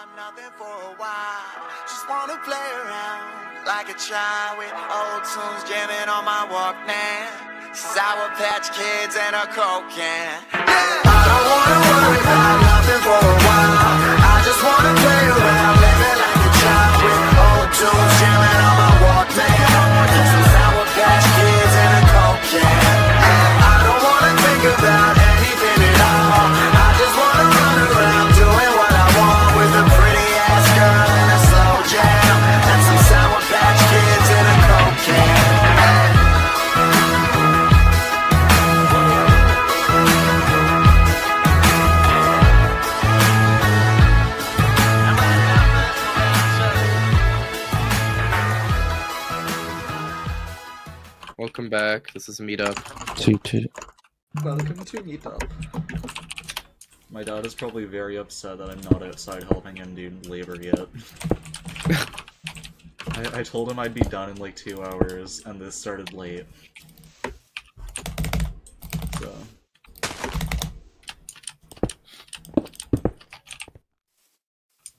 got nothing for a while. Just wanna play around like a child with old tunes jamming on my Walkman. Sour Patch Kids and a Coke can. Yeah. I don't wanna worry about nothing for a while. I just wanna play around, Welcome back. This is a Meetup. Two, two. Welcome to Meetup. My dad is probably very upset that I'm not outside helping him do labor yet. I, I told him I'd be done in like two hours, and this started late. So.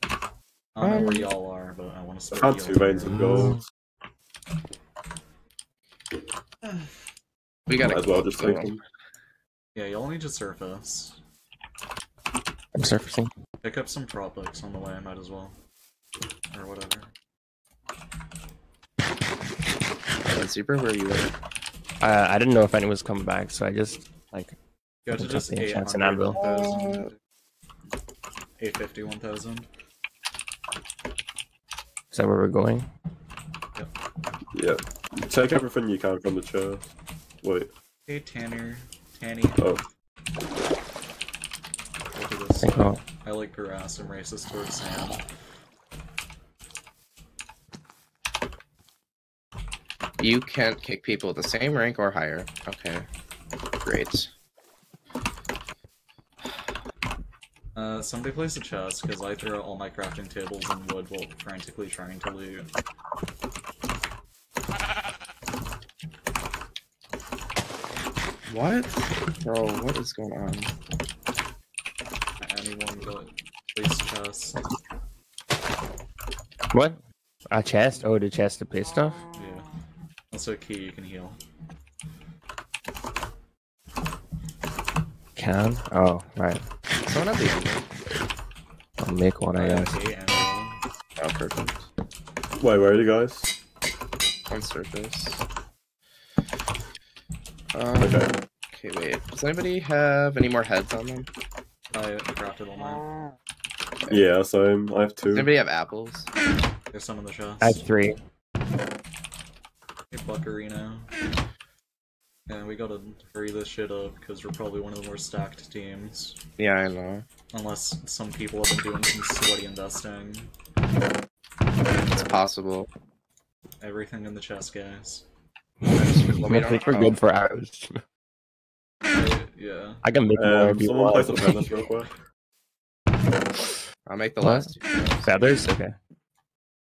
I don't know where um, y'all are, but I want to I start. had two veins of gold. We gotta as well just take them. Yeah, y'all need to surface. I'm surfacing. Pick up some prop books on the way, I might as well. Or whatever. Uh, Zebra, where are you at? Uh, I didn't know if anyone was coming back, so I just like Go to just the enchants 800, and anvil. 1000. 850, 1000. is that where we're going? Yeah. Take everything you can from the chest. Wait. Hey, Tanner. Tanny. Oh. Look at this Think stuff. I like harass and racist towards Sam. You can't kick people the same rank or higher. Okay. Great. Uh, somebody place a chest, because I threw out all my crafting tables in wood while frantically trying to loot. What? Bro, what is going on? Anyone got place chest? what? A chest? Oh, the chest to play stuff. Yeah. Also, key you can heal. Can? Oh, right. Someone have the. I'll make one, I I guess. Oh, perfect. Wait, where are you guys? On surface. Um, Okay. okay, wait. Does anybody have any more heads on them? I crafted all mine. Yeah, same. I have two. Does two. anybody have apples? There's some in the chest. I have three. Hey, Buckarino. Yeah, we gotta hurry this shit up because we're probably one of the more stacked teams. Yeah, I know. Unless some people have been doing some sweaty investing. It's possible. Everything in the chest, guys. Let me I think we're good for hours. Yeah. I can make more Um, if you someone place some feathers real quick. I'll make the What? last. Feathers? Okay.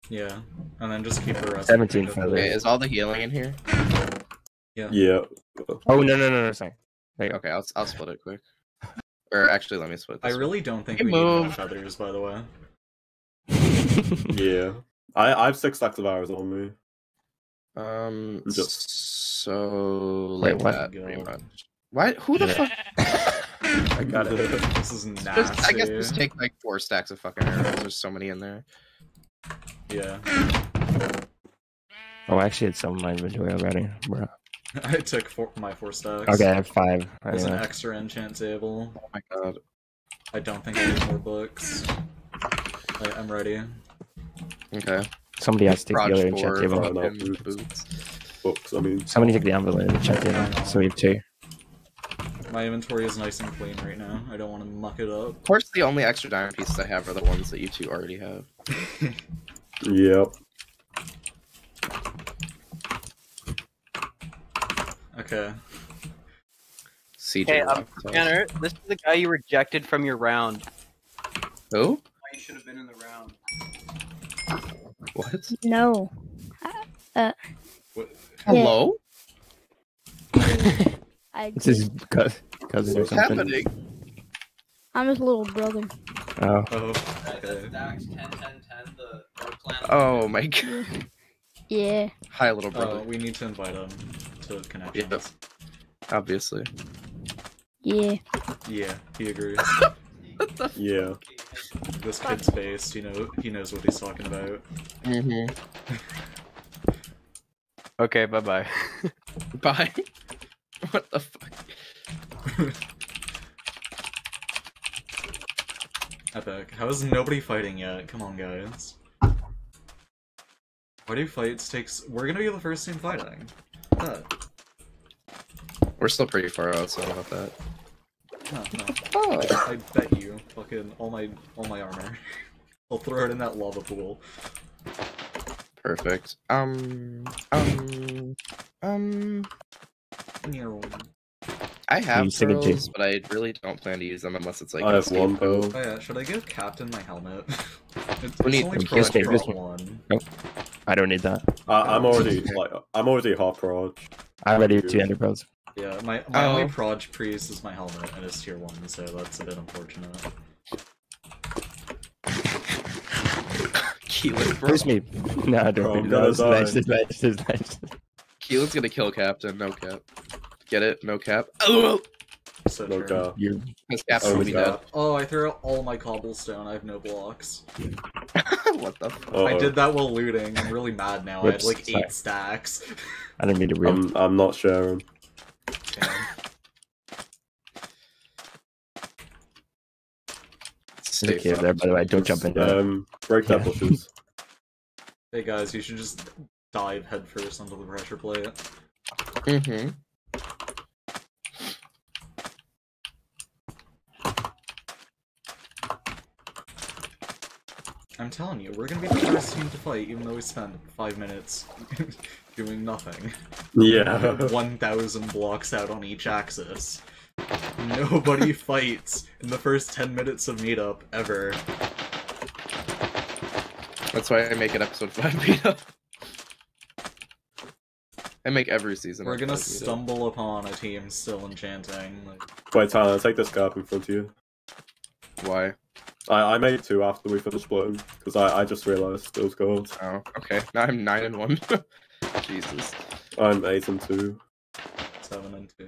Yeah. And then just keep the rest. 17 feathers. Okay, is all the healing in here? Yeah. Yeah. Oh, no, no, no, no, sorry. Okay, I'll, I'll split it quick. Or actually, let me split I this. really don't think Hey, we need more feathers, by the way. Yeah. I, I have six stacks of arrows on me. Um, Just- so Wait, like what? that, pretty much. What? Who the Yeah. fuck? I got it. This is Just. I guess just take like four stacks of fucking arrows. There's so many in there. Yeah. oh, I actually had some in my inventory already, bro. I took four, my four stacks. Okay, I have five. There's an Anyway. extra enchant table. Oh my god. I don't think I need more books. I, I'm ready. Okay. Somebody has to take the Proj other four enchant table. No, fucking boots. boots. Books, I mean. Somebody take the envelope and enchant table. So we have two. My inventory is nice and clean right now. I don't want to muck it up. Of course, the only extra diamond pieces I have are the ones that you two already have. Yep. Okay. CJ. Hey, um, Tanner, this is the guy you rejected from your round. Who? You should have been in the round. What? No. What, Hello? I It's his cou- cousin or What's something. happening? I'm his little brother. Oh, Oh, okay. that's Dax 10 10 10, the Dark Clan. Oh my god. Yeah. Hi, little brother. Oh, we need to invite him to connections. Yeah, Obviously. Yeah. Yeah, he agrees. Yeah. This kid's face. you know, he knows what he's talking about. Mm-hmm. Okay, bye bye. Bye. what the fuck? Epic. How is nobody fighting yet? Come on, guys. Why do fights takes? We're gonna be the first team fighting. Huh. We're still pretty far out, so I don't know about that. Huh, no. Oh. I bet you, fucking all my all my armor. I'll throw it in that lava pool. Perfect. Um. Um. Um. Near I have you stick it to- pearls, but I really don't plan to use them unless it's like. I a have one scapegoat. pearl. Oh yeah, should I give Captain my helmet? it's We need- only we pro- can't take one. I don't need that. I, I'm already like I'm already half prod. I already have two ender pearls. Yeah, my my Oh. only proj priest is my helmet and it's tier one, so that's a bit unfortunate. Keelan, bro. Where's me? No, don't Bro, I'm think gonna that's nice. die. Nice. Nice. Keelan's gonna kill Captain. No cap. Get it? No cap. Oh, So No true. You're his cap's Oh, gonna be got- Oh, I threw out all my cobblestone. I have no blocks. what the? Fuck? Uh-oh. I did that while looting. I'm really mad now. I had Whoops, like sorry. eight stacks. I didn't mean to real. I'm I'm not sharing. Damn. Stay There's a cave fucked. there, by the way. Don't jump into it. Um, break that Yeah. bushes. Hey guys, you should just dive headfirst onto the pressure plate. Mm-hmm. I'm telling you, we're gonna be the first team to fight, even though we spent five minutes doing nothing. Yeah. 1,000 blocks out on each axis. Nobody fights in the first 10 minutes of meetup ever. That's why I make it episode five beat up. I make every season. We're gonna five beat up. stumble upon a team still enchanting. Like, Wait, Tyler, take this gap in front of you. Why? I, I made two after we finished splitting because I, I just realised it was gold. Oh, okay. Now I'm nine and one. Jesus. I'm eight and two. 7 and 2.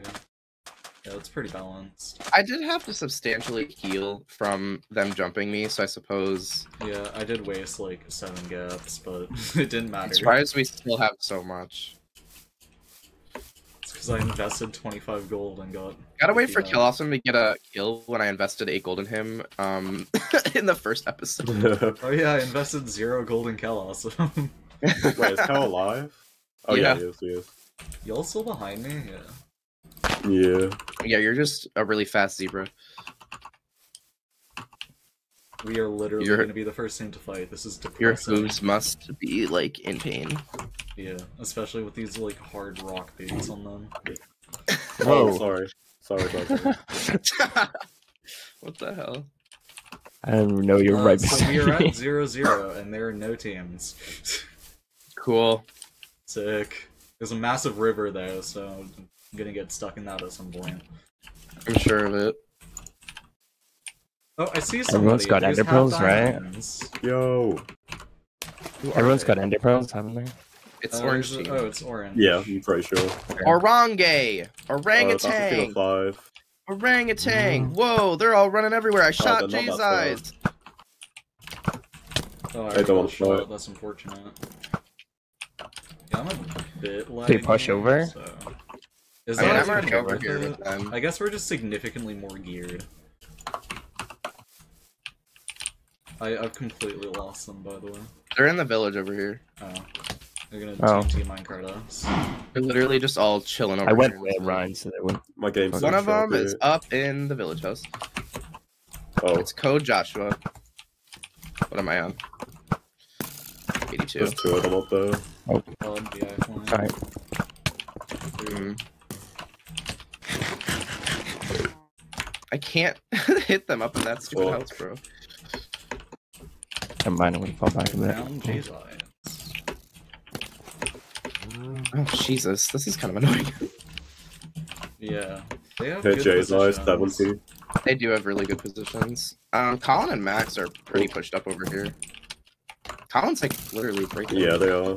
Yeah, it's pretty balanced. I did have to substantially heal from them jumping me, so I suppose Yeah, I did waste like 7 gaps, but it didn't I'm matter. surprised we still have so much. It's because I invested 25 gold and got. Gotta wait for 50 Kill Awesome to get a kill when I invested eight gold in him. Um, in the first episode. Oh yeah, I invested 0 gold in Kalos. is Cal alive? Oh yeah, Yeah. he is, he is. Y'all still behind me? Yeah. Yeah. yeah, you're just a really fast zebra. We are literally Your- going to be the first team to fight. This is Your depressing. hooves must be like in pain. Yeah, especially with these like hard rock boots on them. Oh, Whoa. sorry. Sorry about that. what the hell? I didn't know You're Uh, right so beside we are me. at zero zero, and there are no teams. Cool. Sick. There's a massive river though, so I'm gonna get stuck in that at some point. I'm sure of it. Oh, I see somebody. Everyone's got There's ender half pearls, right? diamonds. Yo. Who are Everyone's got ender pearls, haven't they? It's Uh, orange team. Oh, it's orange. Yeah, I'm pretty sure. Orange! Oh, that's a Orangutan! five. Orangutan! Whoa, they're all running everywhere. I shot they're Jay's eyes. Oh, I They already don't got show shot. it. That's unfortunate. Yeah, I'm a bit They push over? So. Is I mean, I'm already over here with them. I guess we're just significantly more geared. I, I've completely lost them, by the way. They're in the village over here. Oh. They're gonna Oh. TNT minecart us. They're literally just all chilling over I went here. way Ryan, so they wouldn't. My game's One of them is up in the village house. Oh, It's Code Joshua. What am I on? 82. there's two of them up there. Oh. Alright. Mm. I can't hit them up in that stupid Fuck. house, bro. Never mind, I'm gonna fall back a bit. Down Jay's eyes. Oh, Jesus. This is kind of annoying. Yeah. They have good Jay's eyes, positions. 70. They do have really good positions. Um, Colin and Max are pretty pushed up over here. Colin's like literally breaking. Yeah, they are.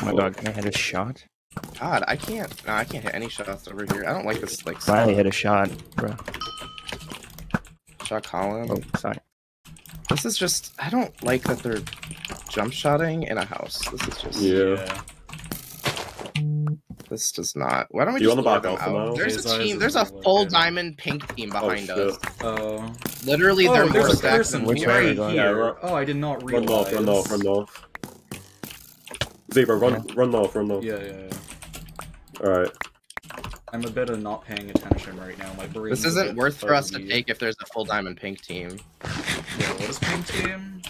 Oh my god, can I hit a shot? God, I can't. No, I can't hit any shots over here. I don't like this. Like Finally hit a shot, bro. shot Colin. Oh, sorry. This is just. I don't like that they're jump shotting in a house. This is just. Yeah. This does not. Why don't we Do you just wanna lure back them off out? now? There's His a team. There's a full good. diamond pink team oh, behind oh, us. Oh. Literally, oh, they're oh, more there's a stacked than we are are. right going? Yeah, here. Oh, I did not realize. Run realize. north, run off! run off! Zebra, run, run off! run off! Yeah, yeah, yeah. Alright. I'm a bit of not paying attention right now. My brain. This isn't worth for us to take if there's a full diamond pink team. Yeah, what is pink team?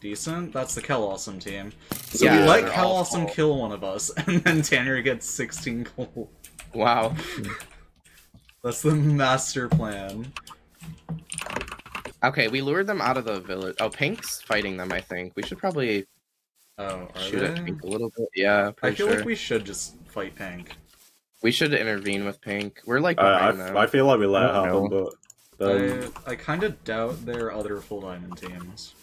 Decent. That's the Kel Awesome team. So Yeah, we let they're Kel all Awesome full. kill one of us, and then Tanner gets 16 gold. Wow. That's the master plan. Okay, we lured them out of the village. Oh, Pink's fighting them. I think we should probably Oh, are shoot they? at Pink a little bit. Yeah, I feel sure. like we should just fight Pink. We should intervene with Pink. We're like uh, I, them. I, I feel like we let it I don't happen, but um, I, I kind of doubt there are other full diamond teams.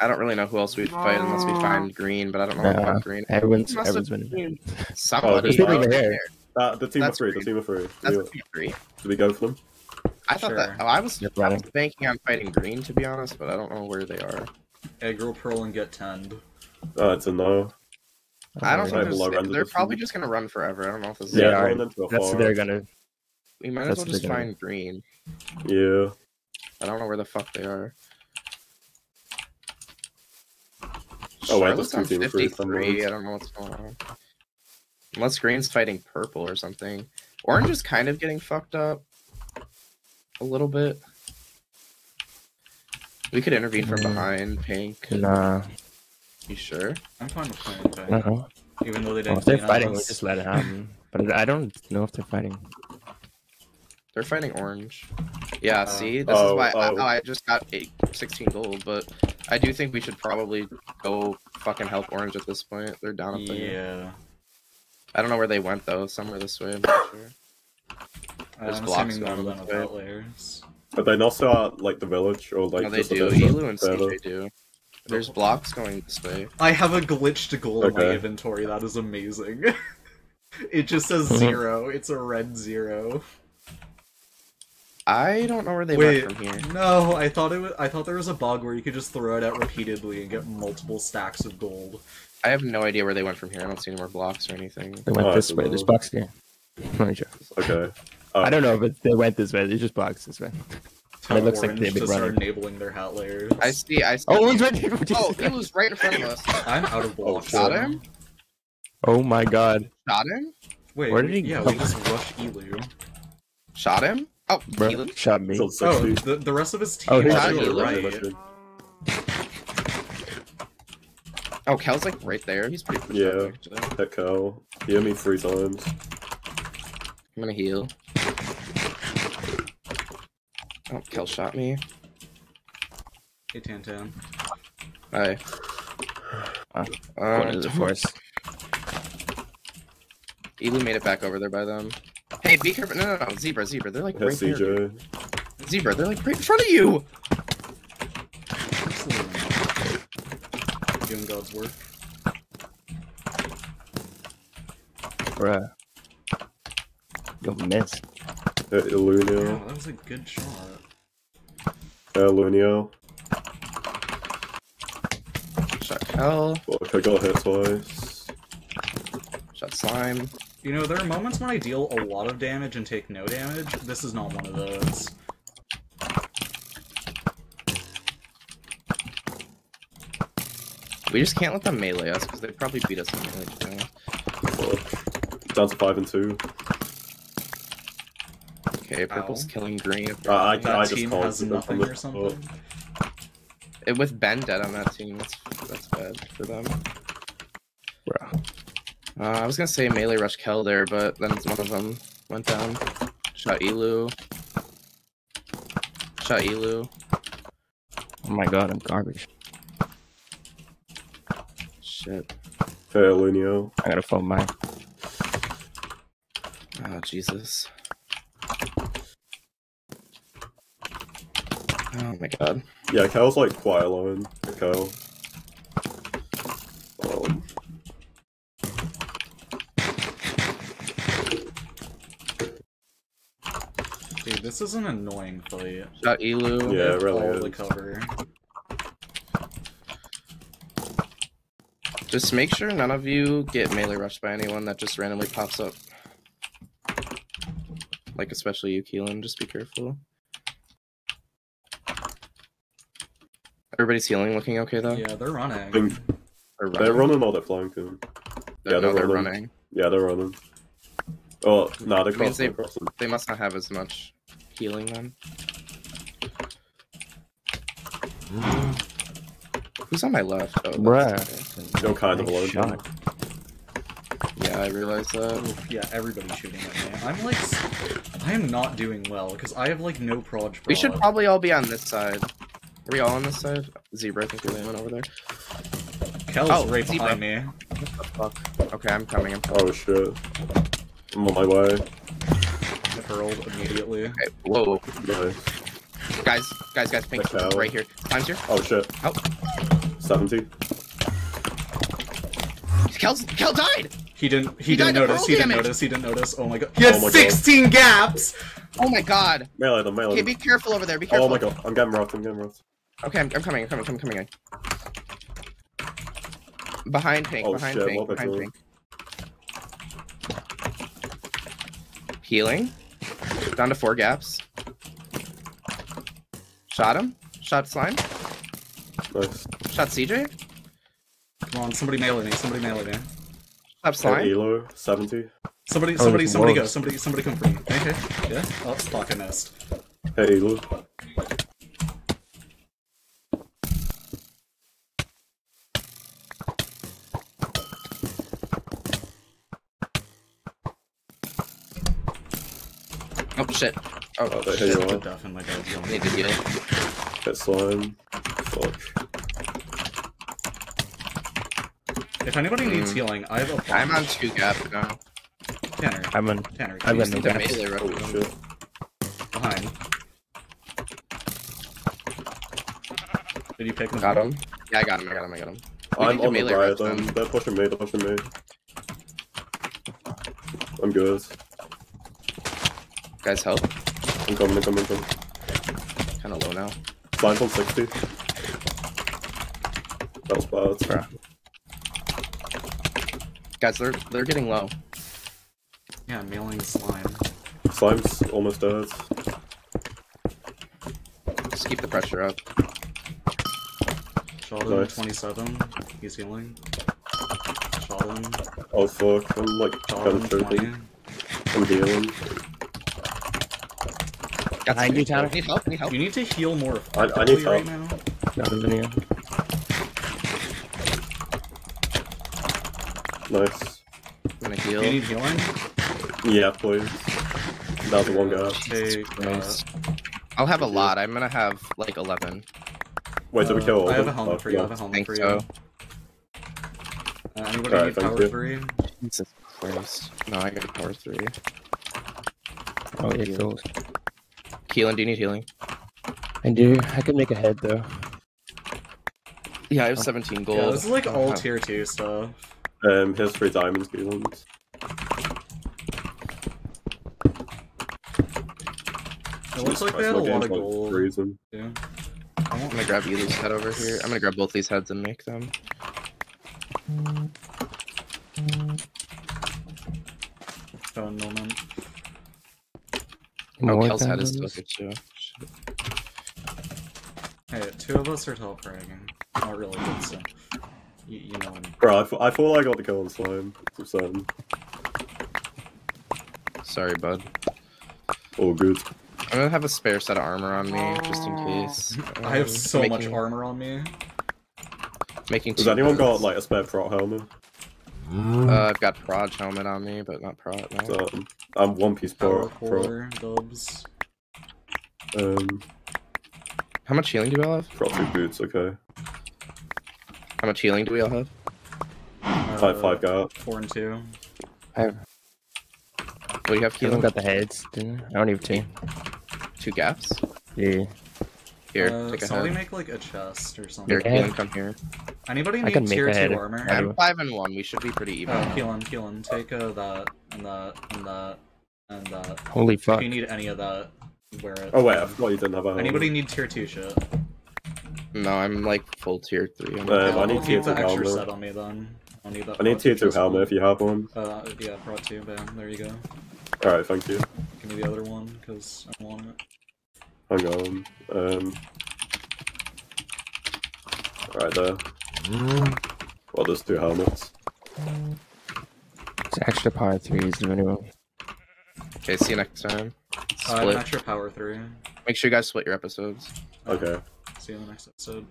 I don't really know who else we'd fight unless we find Green, but I don't know Yeah. about Green. Everyone's Must have everyone's been. Somebody. Oh, over here. uh, the team That's of three, the team of three. That's Do a team three. we go for them? I thought Sure. that. Oh, I was, Yep, I was running. banking on fighting Green to be honest, but I don't know where they are. Aggro Pearl and get 10. Uh, it's a no. I don't Right think below there's, they're probably food. just gonna run forever. I don't know if this is. They Yeah, are. run into a That's what they're gonna. We might as well just they're find Green. Yeah. I don't know where the fuck they are. Oh, wait, Charlotte's there's two on teams, 53. I somewhere. don't know what's going on. Unless Green's fighting purple or something. Orange is kind of getting fucked up. A little bit. We could intervene from Mm. behind pink. Nah. You sure? I'm fine with playing I Pink. don't. Even though they Well, didn't if they're fighting, we just let it happen. But I don't know if they're fighting. They're fighting orange. Yeah, Uh, see? This oh, is why I, oh. oh, I just got eight, 16 gold, but I do think we should probably go fucking help orange at this point. They're down up there. Yeah. I don't know where they went though. Somewhere this way, I'm not sure. There's I'm blocks assuming none of going them this have way. outlayers. But they not start like the village or like no, they just do. bit Elu and further. CJ do. There's blocks going this way. I have a glitched goal in my inventory. That is amazing. it just says zero. It's a red zero. I don't know where they Wait, went from here. no, I thought it was. I thought there was a bug where you could just throw it out repeatedly and get multiple stacks of gold. I have no idea where they went from here. I don't see any more blocks or anything. They went Oh, this way. don't There's know. box here. No joke. Okay. Oh, I don't know, but they went this way. They just boxed this way. It looks like they've been running. enabling their hat layers. I see. I see. Oh, he's right here. Oh, he was right in front of us. I'm out of Oh. Shot him. Oh my god, Shot him. Wait, Where did he yeah, go? we just rush Elu. Shot him. Oh, bro, Elu. shot me. Oh, 60. the, the rest of his team Oh, he's shot to right. Oh, Kel's like right there. He's pretty. pushed Yeah. up, actually. Cal. He hit me three times. I'm gonna heal. Oh, Kel shot me. Hey, Tantan. Hi. Ah, Uh, Going to the forest. Elu made it back over there by them. Hey, be careful! No, no, no, zebra, zebra. They're like Hit right there. CJ. Zebra, they're like right in front of you. Doing God's work. Bruh. You missed. Hit Yeah, Ilunio. Oh, that was a good shot. Hit Ilunio. Shot Kel. Look, I got hit twice. Shot slime. You know, there are moments when I deal a lot of damage and take no damage. This is not one of those. We just can't let them melee us because they probably beat us in melee. too. Fuck. Down to five and two. Okay, purple's Ow. killing green. Uh, I, That I team can't has nothing or something. top. Eh, With Ben dead on that team, that's that's bad for them. Bruh. Uh, I was gonna say melee rush Kel there, but then one of them went down. Shot Elu. Shot Elu. Oh my god, I'm garbage. Shit. Hit Ilunio. I gotta phone my. Oh Jesus. Oh my god. Yeah, Kel's like quite alone. Kale. This is an annoying fight. Shot Elu. Yeah, it really all the cover. Just make sure none of you get melee rushed by anyone that just randomly pops up. Like especially you, Keelan. Just be careful. Everybody's healing, looking okay though. Yeah, they're running. think Or they're running or they're flanking. They're- yeah, they're they're running. running. Yeah, they're running. Oh, nah, they're crossing. they're. They must not have as much healing then. Who's on my left? Oh, that's okay. You're kind of Nice alone. shot. Yeah, I realized that. Oof, yeah, everybody's shooting at me. I'm like, I am not doing well because I have like no proj. We should probably all be on this side. Are we all on this side? Zebra, I think we went over there. Kel's Oh, right Zebra. behind me. Okay, I'm coming. I'm coming. Oh shit. I'm on my way. Get hurled immediately. Okay, whoa, Nice. guys, guys, guys, pink, right here. Time's here. Oh shit. Oh. 70. Kel's, Kel died. He didn't. He, He didn't notice. roll He didn't damage. notice. He didn't notice. Oh my god. Oh he Oh has my God. 16 gaps. Oh my god. Melee them, melee them. Okay, be careful over there. Be oh careful. Oh my god, I'm getting roughed, I'm getting roughed. Okay, I'm, I'm coming. I'm coming. I'm coming. in. Behind pink. Oh, behind shit, pink. what the Behind pink. Healing. Down to four gaps. Shot him. Shot slime. Nice. Shot CJ. Come on, somebody melee me. Somebody melee me. Shot slime. Elo, 70. Somebody, Oh, somebody, it's somebody go. Somebody, somebody come for me. Okay. Yeah. Oh, fuck, I missed. Hey, Elo. Shit. Oh, Oh, they hit you The off. deaf in I need to heal. Hit slime. Fuck. If anybody needs Mm. healing, I have a. I'm on bunch. two gaps now. Tanner. I'm on. Tanner. I'm you on Just the need to melee rush Oh shit. behind. Did you pick him? Got him. Yeah, I got him. I got him. I got him. We I'm need to on the melee right rush then. them. They're pushing me, they're pushing me. I'm good. Guys, help. I'm coming, I'm coming, I'm coming. Kind of low now. Slime's on 60. That was bad. Bruh. Guys, they're they're getting low. Yeah, mailing slime. Slime's almost dead. Just keep the pressure up. Shot him. Nice. 27. He's healing. Shot him. Oh fuck, I'm like Shot kind him. of 20. I'm healing. Got Behind you, Tanner. Need help? Need help? You need to heal more I- I effectively need right now. Not in here. Nice. I'm gonna heal. Do you need healing? Yeah, please. That was the one guy. Take. Uh, I'll have a lot. I'm gonna have like 11. Wait, did we uh, kill all I of have a them? helmet Oh, for you. I have a helmet Think for so. you. Uh, anybody Alright, need thank power you. three? Jesus Christ. No, I got power 3. Oh, yeah, so Keelan, do you need healing? I do. I can make a head though. Yeah, I have 17 gold. Yeah, this is like all have- tier two stuff. Um, here's three diamonds, Keelan's. It looks like they had a lot of gold. Freezing. Yeah. I'm gonna grab Elu's head over here. I'm gonna grab both these heads and make them. Phone moment. Oh, More Kel's head is still diamonds? good too. Hey, two of us are top fragging. Not really, but still. You, you know what I mean. Bro, I, th- I thought I got the kill on slime. For certain. Sorry, bud. All good. I'm gonna have a spare set of armor on me just in case. I have Um, so much armor on me. Making. Has two anyone got like a spare prot helmet? Uh, I've got Proj helmet on me, but not Prot. No. Um, I'm one piece Power prot. prot. core, dubs. Um, How much healing do we all have? prot two boots. Okay. How much healing do we all have? Uh, Five five gap. Four and two. I have Well, you have Everyone Keelan. got the heads, didn't I? I don't even two. two gaps. Yeah. Here, uh, take a somebody head. make like a chest or something. Yeah. Keelan, come here. Anybody I need can make tier a head. two armor? I'm five and one. We should be pretty even. Oh, now. Keelan, Keelan, take uh, that and that and that and that. Holy If fuck. you need any of that, wear it. Oh wait, I forgot you didn't have a helmet. Anybody need tier two shit? No, I'm like full tier three. I'm Uh, okay. I need I'll tier keep the two extra helmet. set on me then. I'll need that. I need tier two helmet one. if you have one. Uh, yeah, brought two. Bam, there you go. Alright, thank you. Give me the other one because I want it. Hang on. Um. Right there. Well, there's two helmets. It's extra power threes if anyone. Okay, see you next time. Uh, I have Split. an extra power three. Make sure you guys split your episodes. Okay. See you in the next episode.